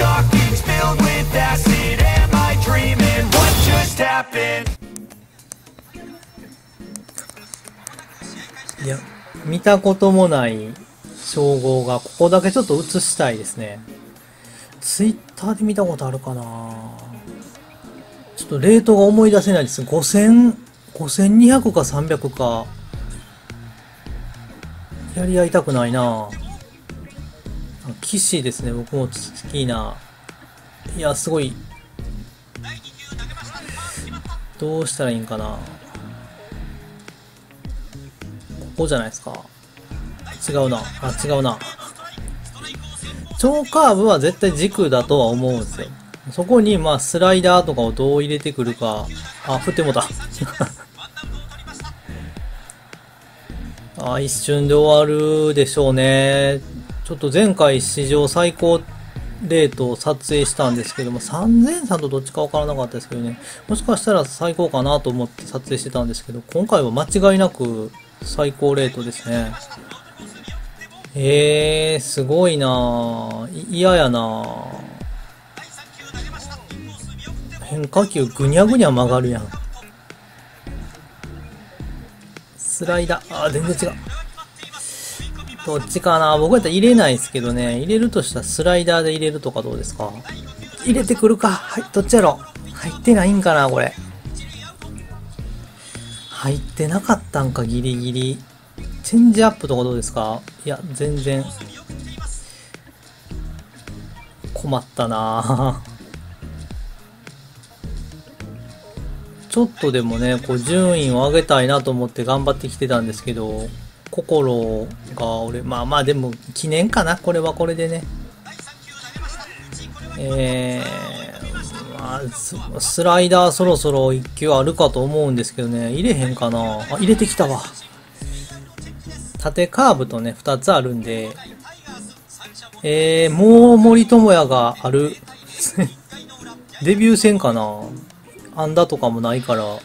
stockings filled with acid Am I dreaming? What just happened? いや、見たこともない称号が、ここだけちょっと映したいですね。ツイッターで見たことあるかなちょっとレートが思い出せないです。5000、5200か300か。やり合いたくないなぁ騎士ですね。僕も好きな。いや、すごい。どうしたらいいんかなここじゃないですか。違うな。あ、違うな。超カーブは絶対軸だとは思うんですよ。そこに、まあ、スライダーとかをどう入れてくるか。あ、振ってもた。あ、一瞬で終わるでしょうね。ちょっと前回史上最高レートを撮影したんですけども、30003とどっちかわからなかったですけどね。もしかしたら最高かなと思って撮影してたんですけど、今回は間違いなく最高レートですね。えー、すごいなぁ。嫌やなぁ。変化球ぐにゃぐにゃ曲がるやん。スライダー、あー、全然違う。どっちかな僕やったら入れないですけどね。入れるとしたらスライダーで入れるとかどうですか？入れてくるか。はい、どっちやろ入ってないんかなこれ。入ってなかったんか、ギリギリ。チェンジアップとかどうですか？いや、全然。困ったな。ちょっとでもね、こう順位を上げたいなと思って頑張ってきてたんですけど、心が俺、まあまあでも記念かなこれはこれでね。えー、まあス、ライダーそろそろ1球あるかと思うんですけどね、入れへんかなあ、入れてきたわ。縦カーブとね、2つあるんで、えー、もう森友哉がある。デビュー戦かなアンダとかもないから、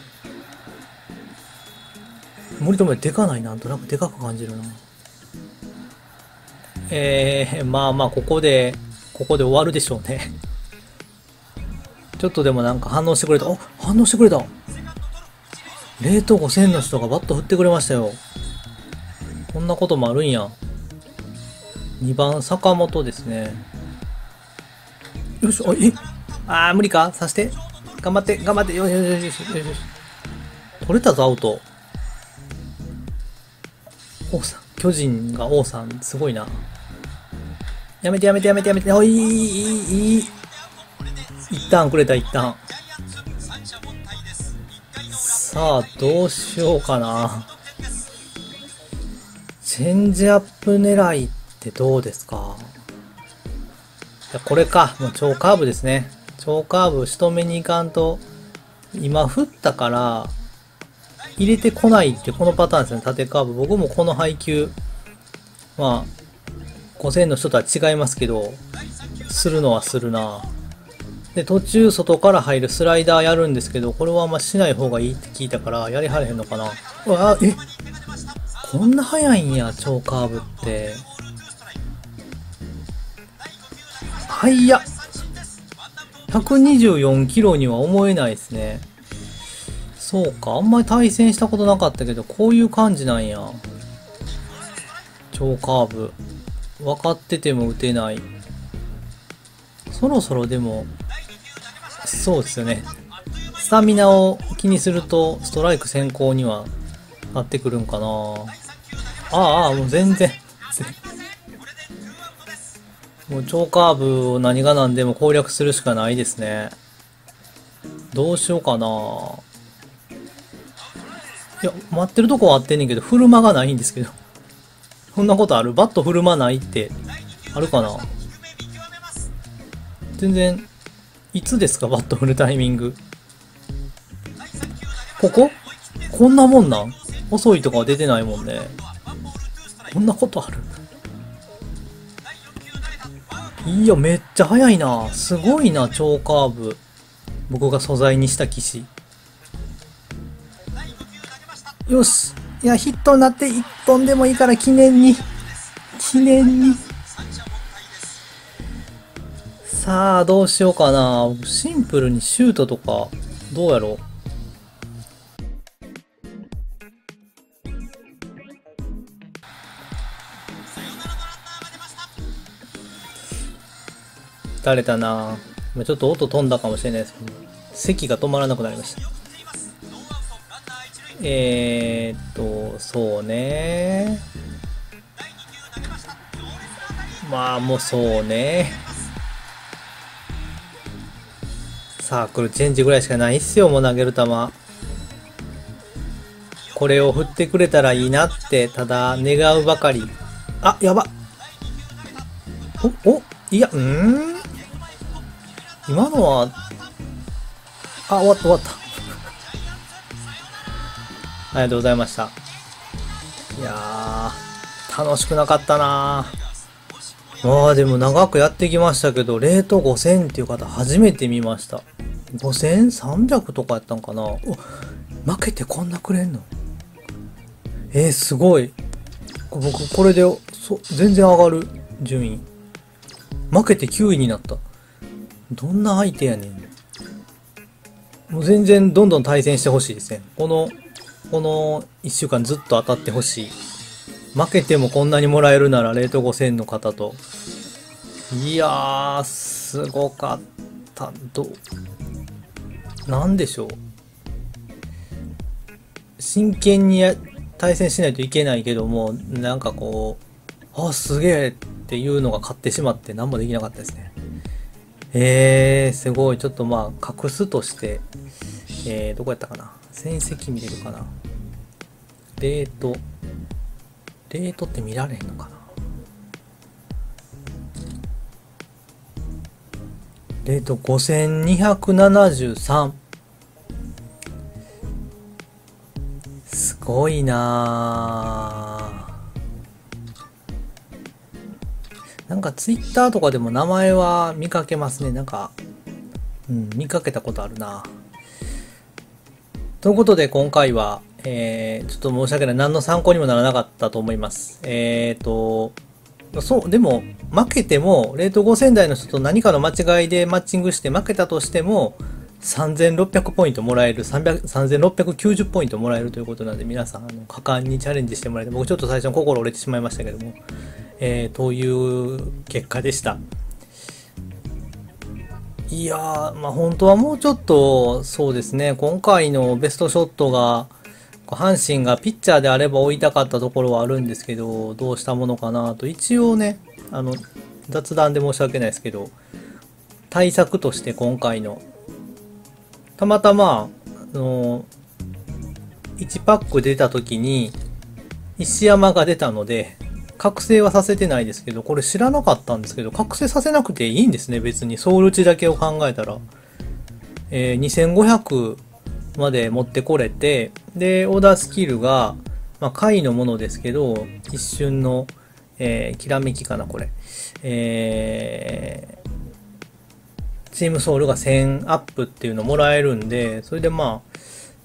森友哉でかないなんとなくでかく感じるな。えー、まあまあ、ここで、ここで終わるでしょうね。ちょっとでもなんか反応してくれた。お反応してくれた冷凍5000の人がバット振ってくれましたよ。こんなこともあるんや。2番坂本ですね。よし、あ、え？あー、無理かさして。頑張って、頑張って。よしよしよしよしよし。取れたぞ、アウト。王さん。巨人が王さん、すごいな。やめてやめてやめてやめて。おい、いい、いい、いい。一旦くれた、一旦。さあ、どうしようかな。チェンジアップ狙いってどうですか？じゃこれか。もう超カーブですね。超カーブ仕留めに行かんと、今振ったから、入れてこないってこのパターンですね。縦カーブ。僕もこの配球、まあ、5000の人とは違いますけど、するのはするな。で、途中外から入るスライダーやるんですけど、これはあんましない方がいいって聞いたから、やりはれへんのかな。うわ、えこんな速いんや、超カーブって。はいや。124キロには思えないですね。そうか、あんまり対戦したことなかったけど、こういう感じなんや。超カーブ。分かってても打てない。そろそろでも、そうですよね。スタミナを気にすると、ストライク先行にはなってくるんかなああ、もう全然。もう超カーブを何が何でも攻略するしかないですね。どうしようかな。いや、待ってるとこは合ってんねんけど、振る間がないんですけど。そんなことある？バット振る間ないって、あるかな？全然、いつですか？バット振るタイミング。ここ？こんなもんなん？遅いとかは出てないもんね。こんなことある？いや、めっちゃ速いな。すごいな、超カーブ。僕が素材にした騎士。よし。いや、ヒットになって1本でもいいから記念に。記念に。さあ、どうしようかな。シンプルにシュートとか、どうやろう。打たれたなちょっと音飛んだかもしれないですけど、席が止まらなくなりました。えー、っと、そうね。まあ、もうそうね。サークルチェンジぐらいしかないっすよ、もう投げる球。これを振ってくれたらいいなって、ただ願うばかり。あ、やばお、お、いや、うん今のは、あ、終わった終わった。ありがとうございました。いやー、楽しくなかったなまあでも長くやってきましたけど、レート5000っていう方初めて見ました。5300とかやったんかなお、負けてこんなくれんの？えー、すごい。僕、これで、そ、全然上がる、順位。負けて9位になった。どんな相手やねん。もう全然どんどん対戦してほしいですね。この、この1週間ずっと当たってほしい。負けてもこんなにもらえるなら、レート5000の方と。いやー、すごかった。ど、なんでしょう。真剣に対戦しないといけないけども、なんかこう、あ、すげえっていうのが勝ってしまって何もできなかったですね。えー、すごい。ちょっとまあ、隠すとして、えー、どこやったかな。戦績見れるかな？レート。レートって見られへんのかな？レート5273。すごいななんかツイッターとかでも名前は見かけますね。なんか、うん、見かけたことあるなぁということで今回は、えー、ちょっと申し訳ない。何の参考にもならなかったと思います。えっ、ー、と、そう、でも、負けても、冷凍5000台の人と何かの間違いでマッチングして負けたとしても、3600ポイントもらえる、3690ポイントもらえるということなんで、皆さん、あの果敢にチャレンジしてもらえて、僕ちょっと最初に心折れてしまいましたけども、えー、という結果でした。いやー、まあ本当はもうちょっと、そうですね、今回のベストショットが、阪神がピッチャーであれば追いたかったところはあるんですけど、どうしたものかなと、一応ね、あの、雑談で申し訳ないですけど、対策として今回の、たまたま、あの、1パック出た時に、石山が出たので、覚醒はさせてないですけど、これ知らなかったんですけど、覚醒させなくていいんですね、別に。ソウル値だけを考えたら。えー、2500まで持ってこれて、で、オーダースキルが、まあ、回のものですけど、一瞬の、えー、きらめきかな、これ。えー、チームソウルが1000アップっていうのもらえるんで、それでま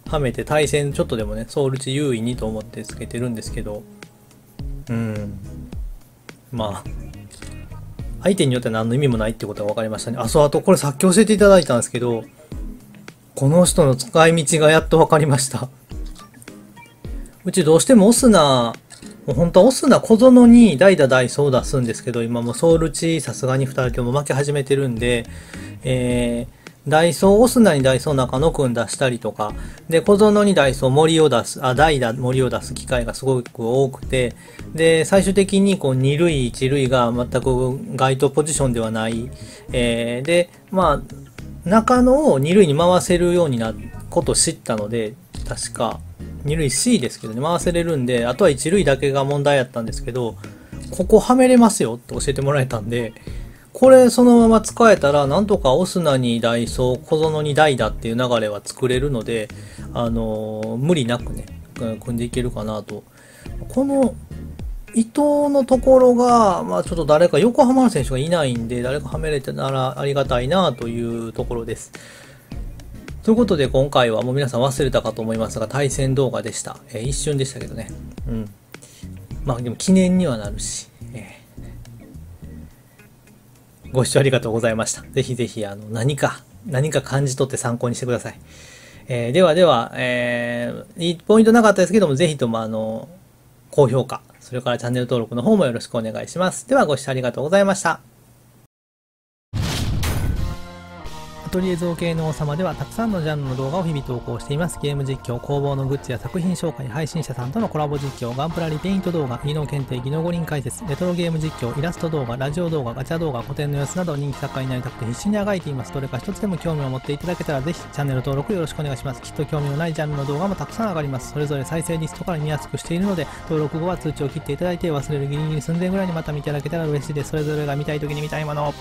あ、はめて対戦ちょっとでもね、ソウル値優位にと思ってつけてるんですけど、うん。まあ、相手によって何の意味もないってことが分かりましたね。あ、そう、あとこれさっき教えていただいたんですけど、この人の使い道がやっと分かりました。うちどうしてもオスナ、もう本当はオスナ小園に代打代走を出すんですけど、今もソウルチさすがに2人とも負け始めてるんで、えー、ダイソー、オスナにダイソー中野くん出したりとか、で、小園にダイソー森を出す、あ、代打森を出す機会がすごく多くて、で、最終的にこう2塁、1塁が全く該当ポジションではない、えー、で、まあ、中野を2塁に回せるようになことを知ったので、確か、2塁 C ですけどね、回せれるんで、あとは1塁だけが問題やったんですけど、ここはめれますよって教えてもらえたんで、これそのまま使えたら、なんとかオスナにダイソー、小園に代打っていう流れは作れるので、あのー、無理なくね、組んでいけるかなと。この伊藤のところが、まあちょっと誰か、横浜の選手がいないんで、誰かはめれてたらありがたいなというところです。ということで今回はもう皆さん忘れたかと思いますが、対戦動画でした。えー、一瞬でしたけどね。うん。まあでも記念にはなるし。ご視聴ありがとうございました。ぜひぜひ、あの、何か、何か感じ取って参考にしてください。えーではでは、えー、ポイントなかったですけども、ぜひとも、あの、高評価、それからチャンネル登録の方もよろしくお願いします。では、ご視聴ありがとうございました。アトリエ造形の王様ではたくさんのジャンルの動画を日々投稿しています。ゲーム実況、工房のグッズや作品紹介、配信者さんとのコラボ実況、ガンプラリペイント動画、技能検定、技能五輪解説、レトロゲーム実況、イラスト動画、ラジオ動画、ガチャ動画、古典の様子など人気作家になりたくて必死にあがいています。どれか一つでも興味を持っていただけたらぜひチャンネル登録よろしくお願いします。きっと興味のないジャンルの動画もたくさん上がります。それぞれ再生リストから見やすくしているので、登録後は通知を切っていただいて忘れるギリギリ寸前ぐらいにまた見ていただけたら嬉しいです。それぞれが見たい時に見たいもの。